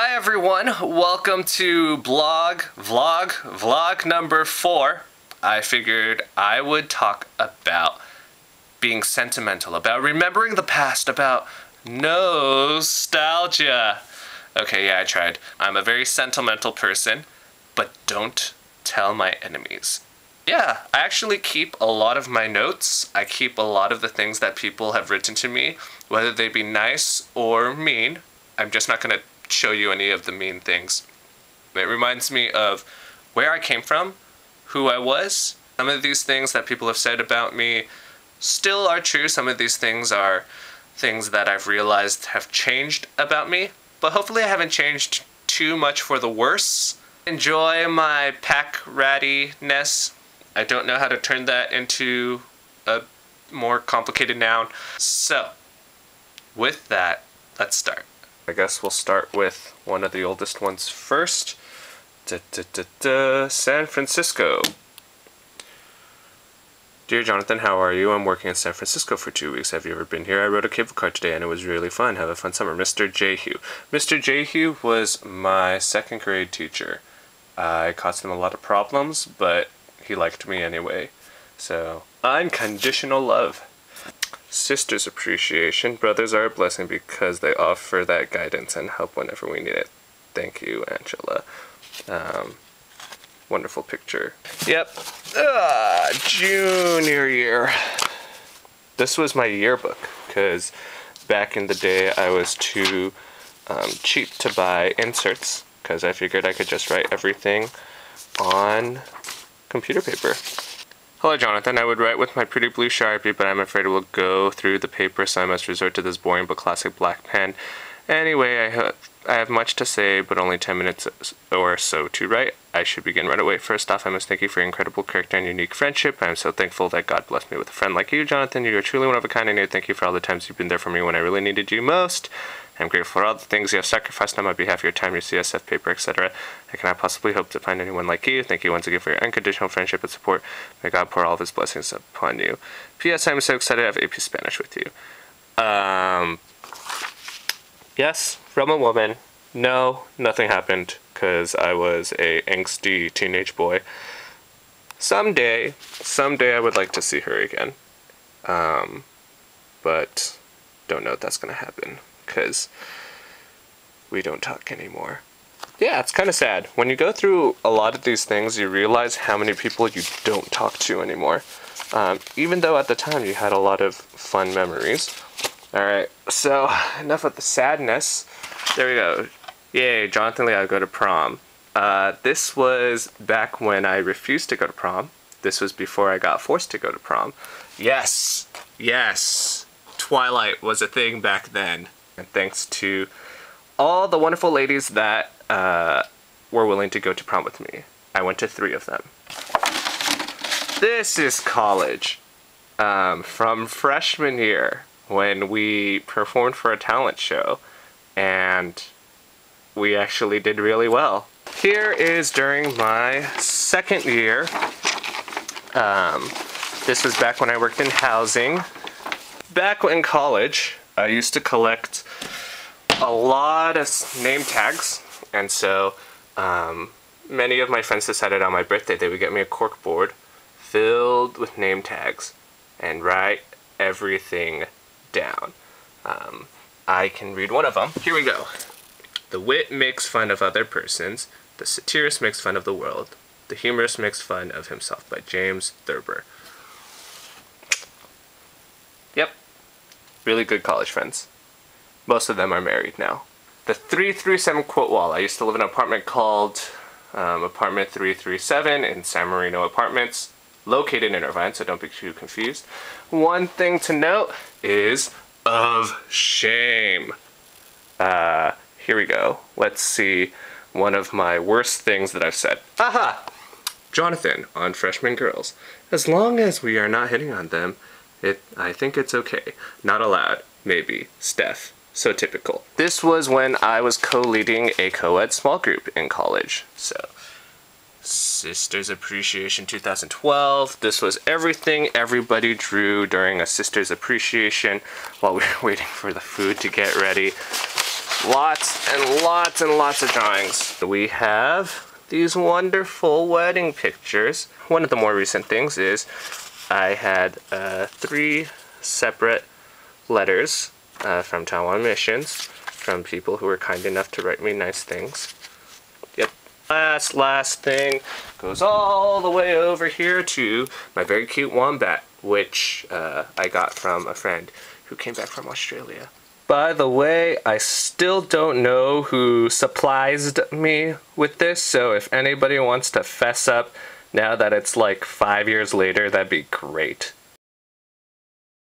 Hi everyone, welcome to blog, vlog, vlog number four. I figured I would talk about being sentimental, about remembering the past, about nostalgia. Okay, yeah, I tried. I'm a very sentimental person, but don't tell my enemies. Yeah, I actually keep a lot of my notes. I keep a lot of the things that people have written to me, whether they be nice or mean. I'm just not to show you any of the mean things. It reminds me of where I came from, who I was. Some of these things that people have said about me still are true. Some of these things are things that I've realized have changed about me, but hopefully I haven't changed too much for the worse. Enjoy my pack rattiness. I don't know how to turn that into a more complicated noun. So, with that, let's start. I guess we'll start with one of the oldest ones first. Da, da, da, San Francisco. Dear Jonathan, how are you? I'm working in San Francisco for two weeks. Have you ever been here? I rode a cable car today and it was really fun. Have a fun summer. Mr. Jehu. Mr. Jehu was my second grade teacher. I caused him a lot of problems, but he liked me anyway. So, unconditional love. Sisters appreciation. Brothers are a blessing because they offer that guidance and help whenever we need it. Thank you, Angela. Um, wonderful picture. Yep. Ah, junior year. This was my yearbook because back in the day I was too um, cheap to buy inserts because I figured I could just write everything on computer paper. Hello, Jonathan. I would write with my pretty blue Sharpie, but I'm afraid it will go through the paper, so I must resort to this boring but classic black pen. Anyway, I, ha I have much to say, but only 10 minutes or so to write. I should begin right away. First off, I must thank you for your incredible character and unique friendship. I am so thankful that God blessed me with a friend like you, Jonathan. You are truly one of a kind, and I thank you for all the times you've been there for me when I really needed you most. I'm grateful for all the things you have sacrificed on my behalf, your time, your CSF paper, etc. I cannot possibly hope to find anyone like you. Thank you once again for your unconditional friendship and support. May God pour all of his blessings upon you. P.S. I'm so excited to have AP Spanish with you. Um, yes, from a woman. No, nothing happened because I was a angsty teenage boy. Someday, someday I would like to see her again. Um, but don't know if that's going to happen because we don't talk anymore. Yeah, it's kind of sad. When you go through a lot of these things, you realize how many people you don't talk to anymore. Um, even though at the time you had a lot of fun memories. Alright, so enough of the sadness. There we go. Yay, Jonathan Liao, I'll go to prom. Uh, this was back when I refused to go to prom. This was before I got forced to go to prom. Yes, yes, Twilight was a thing back then. And thanks to all the wonderful ladies that uh, were willing to go to prom with me. I went to three of them. This is college. Um, from freshman year when we performed for a talent show and we actually did really well. Here is during my second year. Um, this was back when I worked in housing. Back in college, I used to collect a lot of name tags, and so um, many of my friends decided on my birthday they would get me a cork board filled with name tags and write everything down. Um, I can read one of them. Here we go. The wit makes fun of other persons. The satirist makes fun of the world. The humorist makes fun of himself by James Thurber. Yep. Really good college friends. Most of them are married now. The 337 quote wall. I used to live in an apartment called um, Apartment 337 in San Marino Apartments, located in Irvine, so don't be too confused. One thing to note is of shame. Uh, here we go. Let's see one of my worst things that I've said. Aha! Jonathan on Freshman Girls. As long as we are not hitting on them, it I think it's okay. Not allowed. Maybe. Steph. So typical. This was when I was co-leading a co-ed small group in college. So, Sisters Appreciation 2012. This was everything everybody drew during a Sisters Appreciation while we were waiting for the food to get ready. Lots and lots and lots of drawings. We have these wonderful wedding pictures. One of the more recent things is I had uh, three separate letters uh, from Taiwan Missions from people who were kind enough to write me nice things. Last, last thing goes all the way over here to my very cute wombat, which uh, I got from a friend who came back from Australia. By the way, I still don't know who supplied me with this, so if anybody wants to fess up now that it's like five years later, that'd be great.